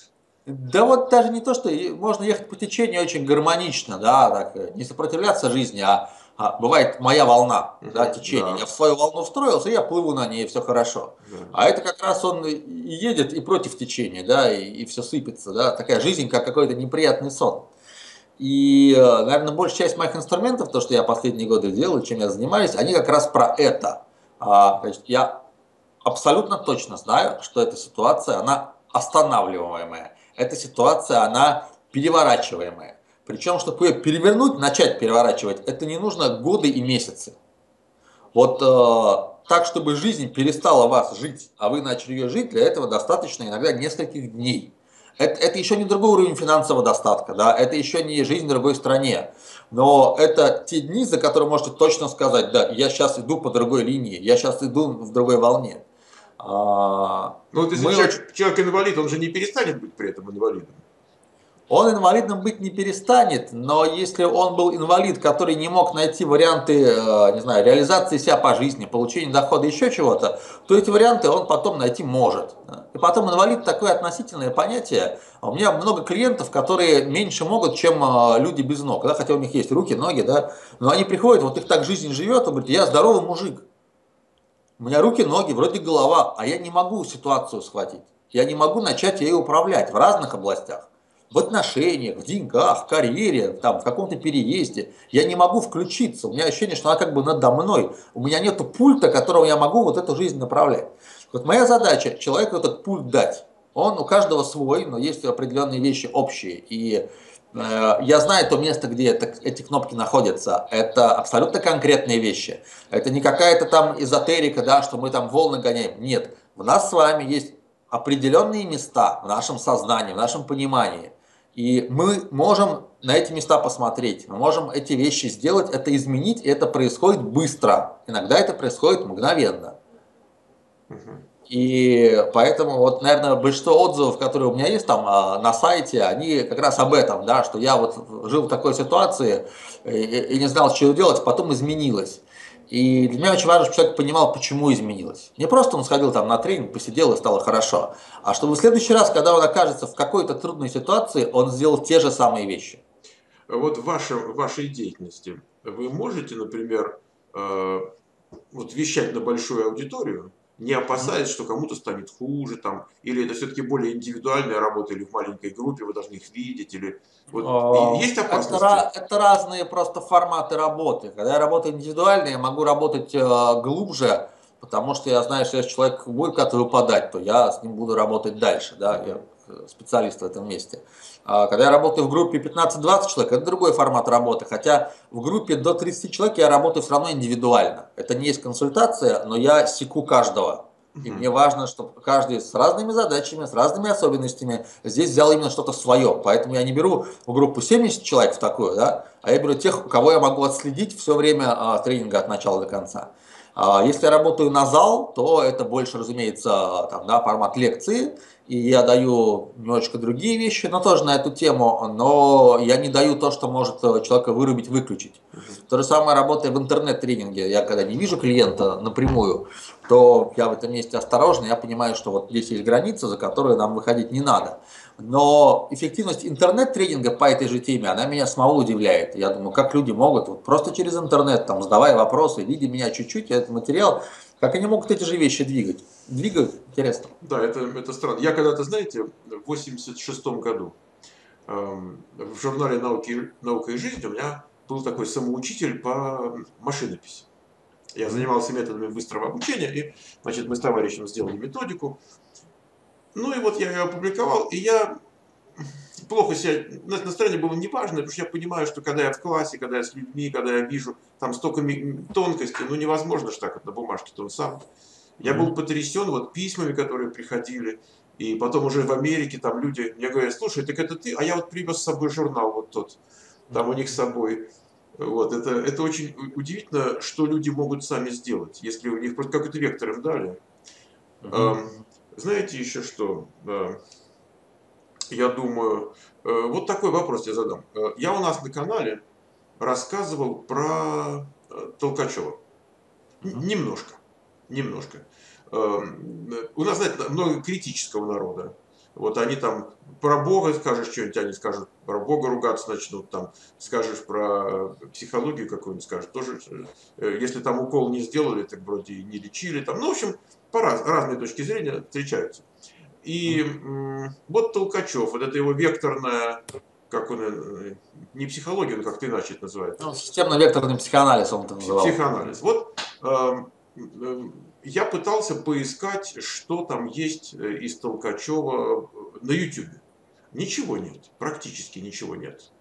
Да вот даже не то, что можно ехать по течению очень гармонично, да, так, э, не сопротивляться жизни, а, а бывает моя волна, uh да, течение. Да. Я в свою волну встроился, я плыву на ней, и все хорошо. Да. А это как раз он едет и против течения, да, и, и все сыпется, да, такая жизнь, как какой-то неприятный сон. И, э, наверное, большая часть моих инструментов, то, что я последние годы делаю, чем я занимаюсь, они как раз про это. А, есть я абсолютно точно знаю, что эта ситуация, она останавливаемая. Эта ситуация, она переворачиваемая. Причем, чтобы ее перевернуть, начать переворачивать, это не нужно годы и месяцы. Вот э, так, чтобы жизнь перестала вас жить, а вы начали ее жить, для этого достаточно иногда нескольких дней. Это, это еще не другой уровень финансового достатка, да, это еще не жизнь в другой стране. Но это те дни, за которые можете точно сказать, да, я сейчас иду по другой линии, я сейчас иду в другой волне. А, ну вот если мы человек, человек инвалид, он же не перестанет быть при этом инвалидом. Он инвалидом быть не перестанет, но если он был инвалид, который не мог найти варианты, э, не знаю, реализации себя по жизни, получения дохода, еще чего-то, то эти варианты он потом найти может. И потом инвалид такое относительное понятие. У меня много клиентов, которые меньше могут, чем э, люди без ног, да, хотя у них есть руки, ноги, да, но они приходят, вот их так жизнь живет, он говорит, я здоровый мужик. У меня руки, ноги, вроде голова, а я не могу ситуацию схватить. Я не могу начать ей управлять в разных областях. В отношениях, в деньгах, в карьере, там, в каком-то переезде. Я не могу включиться. У меня ощущение, что она как бы надо мной. У меня нет пульта, которого я могу вот эту жизнь направлять. Вот моя задача человеку этот пульт дать. Он у каждого свой, но есть определенные вещи общие. И я знаю то место, где это, эти кнопки находятся. Это абсолютно конкретные вещи. Это не какая-то там эзотерика, да, что мы там волны гоняем. Нет. У нас с вами есть определенные места в нашем сознании, в нашем понимании. И мы можем на эти места посмотреть, мы можем эти вещи сделать, это изменить, и это происходит быстро. Иногда это происходит мгновенно. И поэтому вот, наверное, большинство отзывов, которые у меня есть там а, на сайте, они как раз об этом, да, что я вот жил в такой ситуации и, и не знал, что делать, потом изменилось. И для меня очень важно, чтобы человек понимал, почему изменилось. Не просто он сходил там на тренинг, посидел и стало хорошо, а чтобы в следующий раз, когда он окажется в какой-то трудной ситуации, он сделал те же самые вещи. Вот в, ваше, в вашей деятельности вы можете, например, э, вот вещать на большую аудиторию, не опасаясь, что кому-то станет хуже, там, или это все-таки более индивидуальная работа, или в маленькой группе, вы должны их видеть, или вот, а, есть опасность? Это, это разные просто форматы работы. Когда я работаю индивидуально, я могу работать э, глубже, потому что я знаю, что если человек будет как-то выпадать, то я с ним буду работать дальше, да, я специалист в этом месте. А когда я работаю в группе 15-20 человек, это другой формат работы. Хотя в группе до 30 человек я работаю все равно индивидуально. Это не есть консультация, но я секу каждого. И мне важно, чтобы каждый с разными задачами, с разными особенностями здесь взял именно что-то свое. Поэтому я не беру в группу 70 человек в такую, да, а я беру тех, кого я могу отследить все время а, тренинга от начала до конца. А, если я работаю на зал, то это больше, разумеется, там, да, формат лекции и я даю немножечко другие вещи, но тоже на эту тему, но я не даю то, что может э, человека вырубить, выключить. То же самое работая в интернет-тренинге. Я когда не вижу клиента напрямую, то я в этом месте осторожный, я понимаю, что вот здесь есть граница, за которую нам выходить не надо. Но эффективность интернет-тренинга по этой же теме, она меня самого удивляет. Я думаю, как люди могут вот просто через интернет, там, задавая вопросы, видя меня чуть-чуть, этот материал, как они могут эти же вещи двигать? Двигают? Интересно. Да, это, это странно. Я когда-то, знаете, в 86 году эм, в журнале «Науки, «Наука и жизнь» у меня был такой самоучитель по машинописи. Я занимался методами быстрого обучения, и значит, мы с товарищем сделали методику. Ну и вот я ее опубликовал, и я плохо себя, настроение было неважное, потому что я понимаю, что когда я в классе, когда я с людьми, когда я вижу там столько тонкостей, ну невозможно же так вот на бумажке-то он сам. Я был потрясен вот письмами, которые приходили, и потом уже в Америке там люди мне говорят, слушай, так это ты, а я вот привез с собой журнал вот тот, там у них с собой. Вот, это, это очень удивительно, что люди могут сами сделать, если у них просто какой-то вектор им дали. Uh-huh. Эм, знаете еще что? я думаю, э, вот такой вопрос я задам. Э, я у нас на канале рассказывал про э, Толкачева. Немножко. Немножко. Эм, у нас, знаете, много критического народа. Вот они там про Бога скажешь что-нибудь, они скажут про Бога ругаться начнут, там скажешь про психологию какую-нибудь, скажут тоже, если там укол не сделали, так вроде и не лечили, там, ну, в общем, по раз, разные точки зрения встречаются. И вот Толкачев, вот это его векторная, как он, э, не психология, но как ты иначе это называется. Ну, системно-векторный психоанализ он это называл. Психоанализ. Вот э, э, я пытался поискать, что там есть э, из Толкачева на YouTube. Ничего нет, практически ничего нет.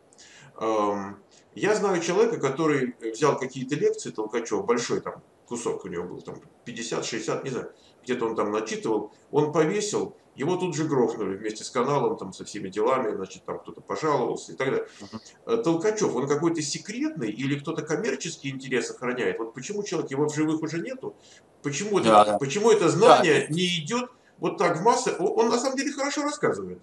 Э, я знаю человека, который взял какие-то лекции Толкачева, большой там кусок у него был, там 50-60, не знаю, где-то он там начитывал, он повесил, его тут же грохнули вместе с каналом, там, со всеми делами, значит, там кто-то пожаловался и так далее. Uh-huh. Толкачев, он какой-то секретный или кто-то коммерческий интерес охраняет? Вот почему человек, его в живых уже нету? Почему, да, это, да. почему это знание да. не идет вот так в массы? Он на самом деле хорошо рассказывает.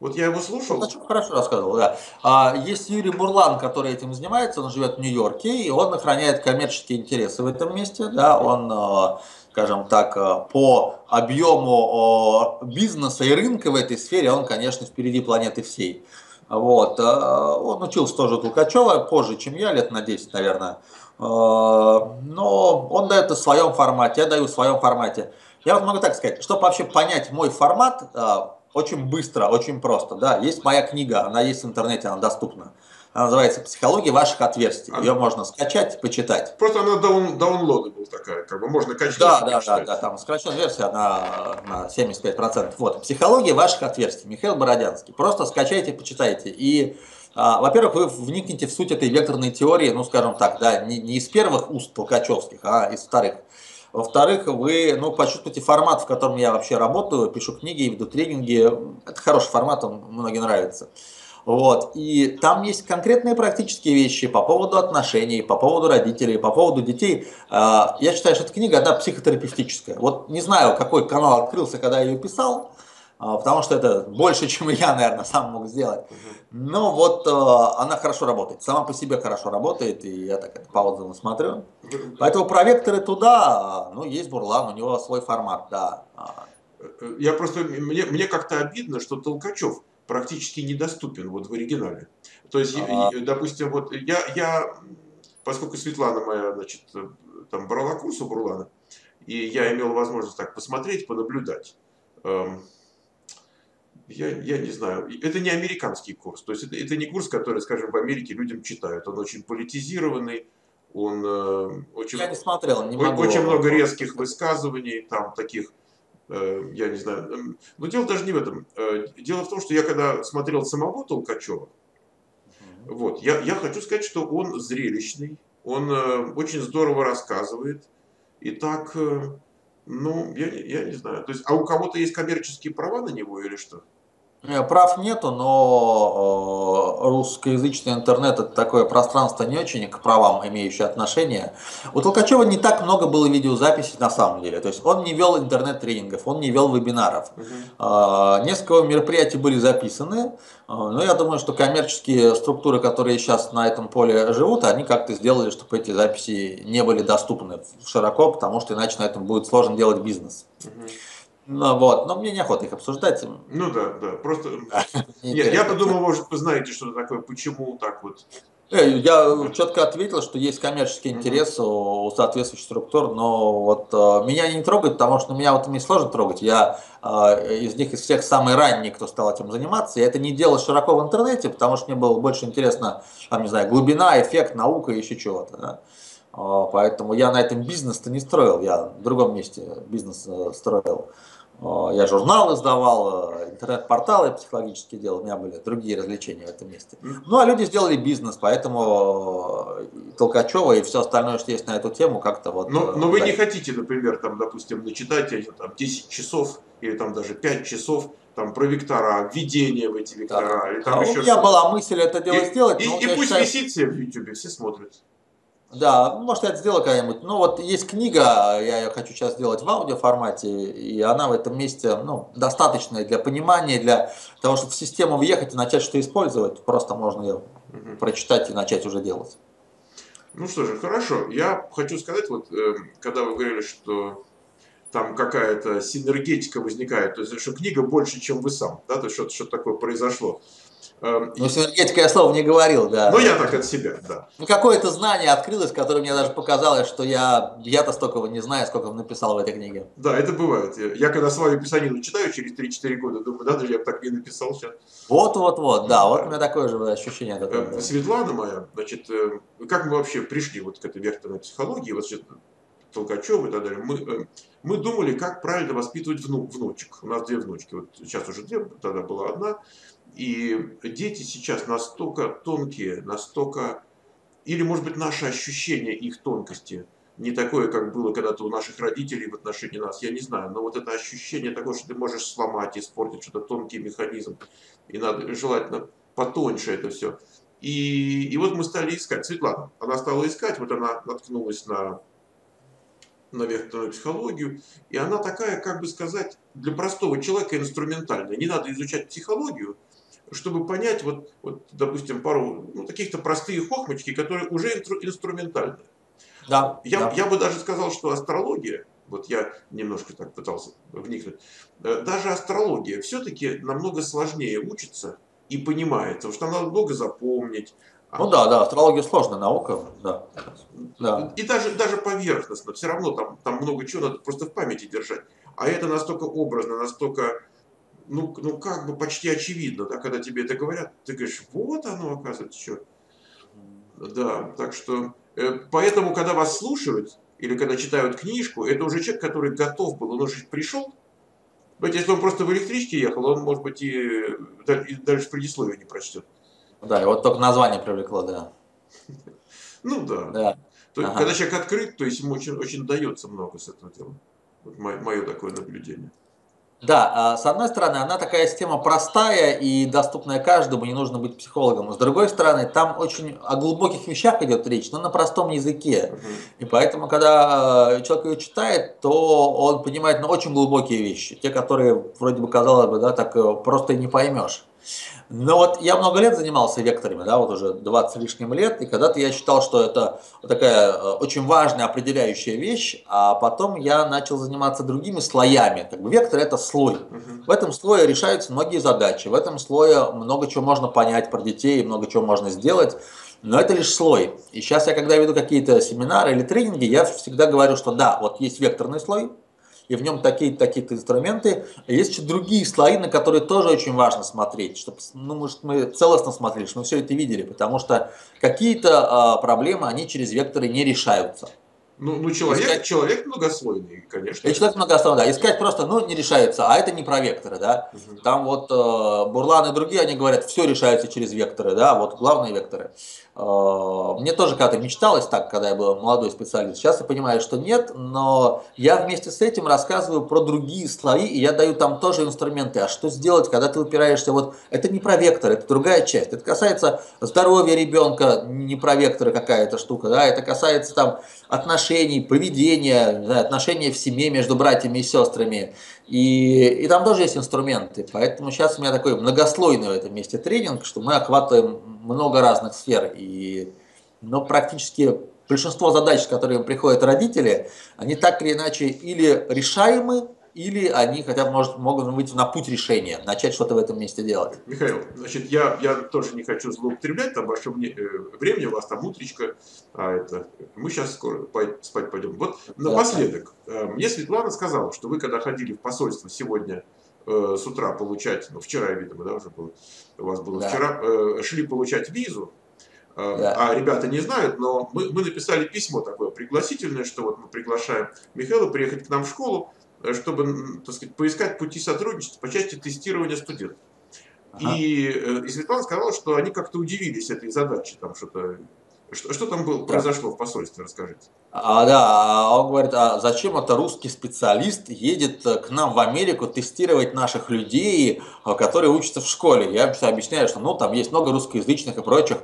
Вот я его слушал. Он хорошо рассказывал, да. А, есть Юрий Бурлан, который этим занимается, он живет в Нью-Йорке, и он охраняет коммерческие интересы в этом месте, да, он а, скажем так, э, по объему бизнеса и рынка в этой сфере, он, конечно, впереди планеты всей. Вот. Э, он учился тоже у Толкачева позже, чем я, лет на 10, наверное. Э, но он дает в своем формате, я даю в своем формате. Я вот могу так сказать, чтобы вообще понять мой формат, очень быстро, очень просто. Да, есть моя книга, она есть в интернете, она доступна. Она называется «Психология ваших отверстий». Ее можно скачать, почитать. Просто она down, downloadable такая, как бы можно качать. Да, да, да, да, там сокращенная версия, она на 75%. Вот, «Психология ваших отверстий». Михаил Бородянский. Просто скачайте, почитайте. И а, во-первых, вы вникнете в суть этой векторной теории, ну, скажем так, да, не, не из первых уст толкачевских, а из вторых. Во-вторых, вы ну, почувствуете формат, в котором я вообще работаю, пишу книги, веду тренинги. Это хороший формат, он многим нравится. Вот. И там есть конкретные практические вещи по поводу отношений, по поводу родителей, по поводу детей. А, я считаю, что эта книга, она психотерапевтическая. Вот не знаю, какой канал открылся, когда я ее писал, а, потому что это больше, чем я, наверное, сам мог сделать. Но вот а, она хорошо работает, сама по себе хорошо работает, и я так это по отзывам смотрю. Поэтому проекторы туда, ну, есть Бурлан, у него свой формат, да. Я просто, мне, мне как-то обидно, что Толкачев практически недоступен вот в оригинале. То есть, а допустим, вот я, я, поскольку Светлана моя, значит, там брала курс у Бурлана, и я имел возможность так посмотреть, понаблюдать. Эм, я, я не знаю, это не американский курс, то есть это, это не курс, который, скажем, в Америке людям читают, он очень политизированный, он э, очень, я не смотрел, не могу очень много резких высказываний, там таких, я не знаю, эм, но дело даже не в этом. Э, дело в том, что я когда смотрел самого Толкачева, вот, я, я хочу сказать, что он зрелищный, он э, очень здорово рассказывает, и так, э, ну, я, я не знаю, то есть, а у кого-то есть коммерческие права на него или что? Э, прав нету, но э, русскоязычный интернет это такое пространство не очень к правам имеющее отношение. У Толкачева не так много было видеозаписей на самом деле. То есть он не вел интернет-тренингов, он не вел вебинаров. Угу. Несколько мероприятий были записаны, но я думаю, что коммерческие структуры, которые сейчас на этом поле живут, они как-то сделали, чтобы эти записи не были доступны широко, потому что иначе на этом будет сложно делать бизнес. Угу. Ну вот, но мне неохота их обсуждать. Ну да, да, просто... Нет, я подумал, может, вы знаете, что такое, почему так вот... Э, я четко ответил, что есть коммерческий интерес у соответствующих структур, но вот э, меня не трогает, потому что меня вот мне сложно трогать. Я э, из них, из всех самый ранний, кто стал этим заниматься. Я это не делал широко в интернете, потому что мне было больше интересно, там, не знаю, глубина, эффект, наука и еще чего-то. Да? Поэтому я на этом бизнес-то не строил, я в другом месте бизнес строил. Я журнал издавал, э, интернет-порталы психологические делал, у меня были другие развлечения в этом месте. Ну, а люди сделали бизнес, поэтому э, Толкачева и все остальное, что есть на эту тему, как-то вот... Но, э, но вы не хотите, например, там, допустим, начитать там, 10 часов или там даже 5 часов там про вектора, введение в эти вектора. Да. Или, там а еще у меня была мысль это дело и, сделать. И, и пусть считаю... висит все в YouTube, все смотрят. Да, может я это сделаю когда-нибудь. Ну вот есть книга, я ее хочу сейчас сделать в аудиоформате, и она в этом месте ну, достаточная для понимания, для того, чтобы в систему въехать и начать что использовать. Просто можно ее угу. прочитать и начать уже делать. Ну что же, хорошо. Я хочу сказать, вот эм, когда вы говорили, что там какая-то синергетика возникает, то есть что книга больше, чем вы сам, да, то есть что-то что такое произошло. Эм, ну, синергетика я слова не говорил, да. Ну, я так от себя, да. Ну, какое-то знание открылось, которое мне даже показалось, что я, я-то столько не знаю, сколько он написал в этой книге. Да, это бывает. Я, когда свою писанину читаю через 3-4 года, думаю, да, даже я бы так не написал сейчас. Вот-вот-вот, да, да, вот у меня такое же ощущение. Такое э, Светлана моя, значит, э, как мы вообще пришли вот к этой векторной психологии, вот сейчас Толкачев и так далее, мы, мы думали, как правильно воспитывать вну, внучек. У нас две внучки, вот сейчас уже две, тогда была одна. И дети сейчас настолько тонкие, настолько... Или, может быть, наше ощущение их тонкости не такое, как было когда-то у наших родителей в отношении нас, я не знаю, но вот это ощущение такое, что ты можешь сломать, испортить что-то, тонкий механизм, и надо желательно потоньше это все. И, и вот мы стали искать. Светлана, она стала искать, вот она наткнулась на, на векторную психологию, и она такая, как бы сказать, для простого человека инструментальная. Не надо изучать психологию, чтобы понять, вот, вот допустим, пару ну, каких-то простые хохмочки, которые уже инстру, инструментальны. Да, я, да. я бы даже сказал, что астрология, вот я немножко так пытался вникнуть, э, даже астрология все-таки намного сложнее учится и понимается, потому что надо много запомнить. Ну да, да, астрология сложная наука, да. да. И даже, даже поверхностно, все равно там, там много чего надо просто в памяти держать. А это настолько образно, настолько ну, ну как бы почти очевидно, да, когда тебе это говорят, ты говоришь, вот оно оказывается что. Да, так что, э, поэтому, когда вас слушают, или когда читают книжку, это уже человек, который готов был, он уже пришел. Вот если он просто в электричке ехал, он, может быть, и, и дальше предисловие не прочтет. Да, и вот только название привлекло, да. Ну да. да. То, ага. Когда человек открыт, то есть ему очень, очень дается много с этого дела. Вот мое, мое такое наблюдение. Да, а, с одной стороны, она такая система простая и доступная каждому, не нужно быть психологом. С другой стороны, там очень о глубоких вещах идет речь, но на простом языке. Угу. И поэтому, когда э, человек ее читает, то он понимает ну, очень глубокие вещи, те, которые вроде бы казалось бы, да, так э, просто и не поймешь. Но вот я много лет занимался векторами, да, вот уже 20 лишним лет, и когда-то я считал, что это такая э, очень важная определяющая вещь, а потом я начал заниматься другими слоями. Как бы вектор это слой. В этом слое решаются многие задачи, в этом слое много чего можно понять про детей, много чего можно сделать. Но это лишь слой. И сейчас я, когда веду какие-то семинары или тренинги, я всегда говорю, что да, вот есть векторный слой, и в нем такие-то такие инструменты. Есть еще другие слои, на которые тоже очень важно смотреть, чтобы ну, может, мы целостно смотрели, чтобы мы все это видели, потому что какие-то э, проблемы, они через векторы не решаются. Ну, ну человек, искать... человек многослойный, конечно. И человек многослойный, да. Искать просто, ну, не решается, а это не про векторы, да. Угу. Там вот э, Бурлан и другие, они говорят, все решается через векторы, да, вот главные векторы. Э, мне тоже когда-то мечталось так, когда я был молодой специалист. Сейчас я понимаю, что нет, но я вместе с этим рассказываю про другие слои, и я даю там тоже инструменты. А что сделать, когда ты упираешься? Вот это не про вектор, это другая часть. Это касается здоровья ребенка, не про векторы какая-то штука, да, это касается там отношений, поведения, знаю, отношения в семье между братьями и сестрами. И, и там тоже есть инструменты. Поэтому сейчас у меня такой многослойный в этом месте тренинг, что мы охватываем много разных сфер. И ну, практически большинство задач, с которыми приходят родители, они так или иначе или решаемы, или они хотя бы может, могут выйти на путь решения, начать что-то в этом месте делать. Михаил, значит, я, я тоже не хочу злоупотреблять там ваше э, времени, у вас там утречка, а это мы сейчас скоро спать пойдем. Вот напоследок, да. Э, мне Светлана сказала, что вы когда ходили в посольство сегодня э, с утра получать, ну вчера, видимо, да, уже было, у вас было да. вчера, э, шли получать визу, э, да. А ребята не знают, но мы, мы написали письмо такое пригласительное, что вот мы приглашаем Михаила приехать к нам в школу, чтобы так сказать, поискать пути сотрудничества по части тестирования студентов. Ага. И, э, и Светлана сказала, что они как-то удивились этой задаче, там что-то что, что там было, произошло в посольстве, расскажите. А, да, а он говорит, а зачем это русский специалист едет э, к нам в Америку тестировать наших людей, которые учатся в школе? Я объясняю, что ну, там есть много русскоязычных и прочих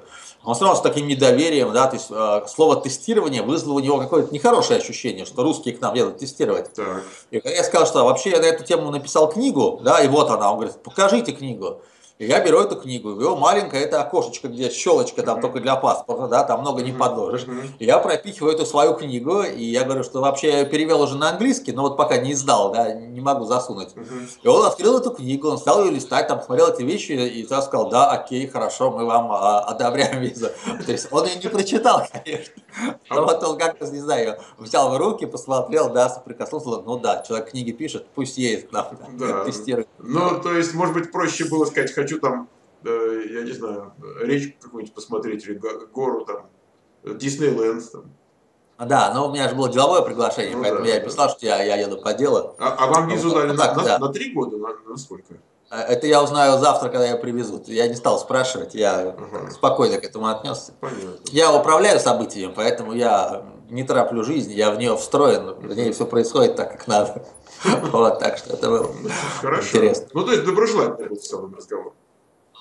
он все равно с таким недоверием, да, то есть э, слово тестирование вызвало у него какое-то нехорошее ощущение, что русские к нам едут тестировать. Так. И я сказал, что вообще я на эту тему написал книгу, да, и вот она, он говорит, покажите книгу. Я беру эту книгу, его маленькая, это окошечко, где щелочка там только для паспорта, да, там много не подложишь. И я пропихиваю эту свою книгу, и я говорю, что вообще я перевел уже на английский, но вот пока не издал, да, не могу засунуть. И он открыл эту книгу, он стал ее листать, там смотрел эти вещи, и я сказал, да, окей, хорошо, мы вам а, одобряем визу. То есть он ее не прочитал, конечно. Но вот он как-то, не знаю, взял в руки, посмотрел, да, соприкоснулся, ну да, человек книги пишет, пусть едет к нам, да. тестирует. Ну, то есть, может быть, проще было сказать, хочу там, э, я не знаю, речь какую-нибудь посмотреть, или гору там, Диснейленд там. Да, но у меня же было деловое приглашение, ну, поэтому да, я да. писал, что я, я еду по делу. А, а вам визу дали на, на, да. на три года, на, на сколько? Э, это я узнаю завтра, когда я привезут. Я не стал спрашивать, я ага. спокойно к этому отнесся. Понятно. Я управляю событиями, поэтому я не тороплю жизнь, я в нее встроен, в ней все происходит так, как надо. Вот, так что это было интересно. Ну, то есть доброжелательный был в целом разговор.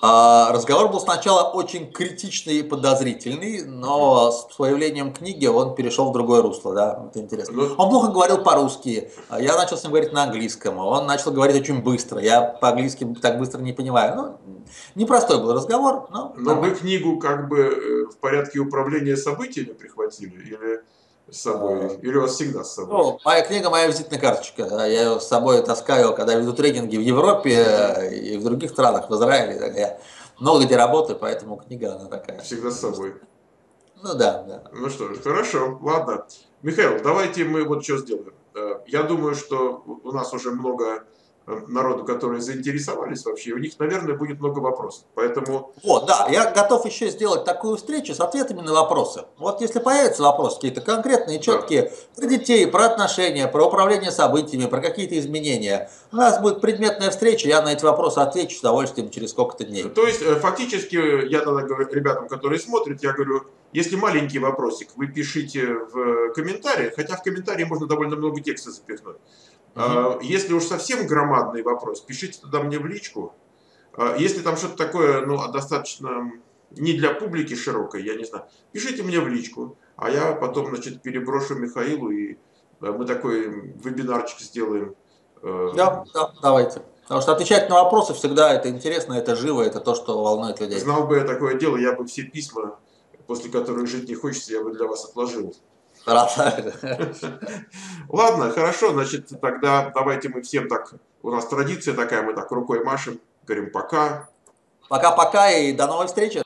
А, разговор был сначала очень критичный и подозрительный, но с появлением книги он перешел в другое русло, да, это интересно. Ну, он плохо говорил по-русски, я начал с ним говорить на английском, он начал говорить очень быстро, я по-английски так быстро не понимаю. Ну, непростой был разговор, но... Но вы книгу как бы э, в порядке управления событиями прихватили или с собой? Или у вас всегда с собой? Ну, моя книга, моя визитная карточка. Я ее с собой таскаю, когда веду тренинги в Европе э, и в других странах, в Израиле. Я много где работаю, поэтому книга она такая. Всегда с собой. Ну да, да. Ну что ж, хорошо, ладно. Михаил, давайте мы вот что сделаем. Э, я думаю, что у нас уже много народу, которые заинтересовались вообще, у них, наверное, будет много вопросов. Поэтому... Вот, да, я готов еще сделать такую встречу с ответами на вопросы. Вот если появятся вопросы какие-то конкретные, четкие, да. про детей, про отношения, про управление событиями, про какие-то изменения, у нас будет предметная встреча, я на эти вопросы отвечу с удовольствием через сколько-то дней. То есть, э, фактически, я тогда говорю ребятам, которые смотрят, я говорю, Если маленький вопросик, вы пишите в комментариях, хотя в комментарии можно довольно много текста запихнуть. Угу. Если уж совсем громадный вопрос, пишите туда мне в личку. А, если там что-то такое, ну, достаточно не для публики широкой, я не знаю, пишите мне в личку, а я потом, значит, переброшу Михаилу, и э, мы такой вебинарчик сделаем. Э, да, да, давайте. Потому что отвечать на вопросы всегда это интересно, это живо, это то, что волнует людей. Знал бы я такое дело, я бы все письма, после которых жить не хочется, я бы для вас отложил. Ладно, хорошо, значит, тогда давайте мы всем так, у нас традиция такая, мы так рукой машем, говорим пока. Пока-пока и до новой встречи.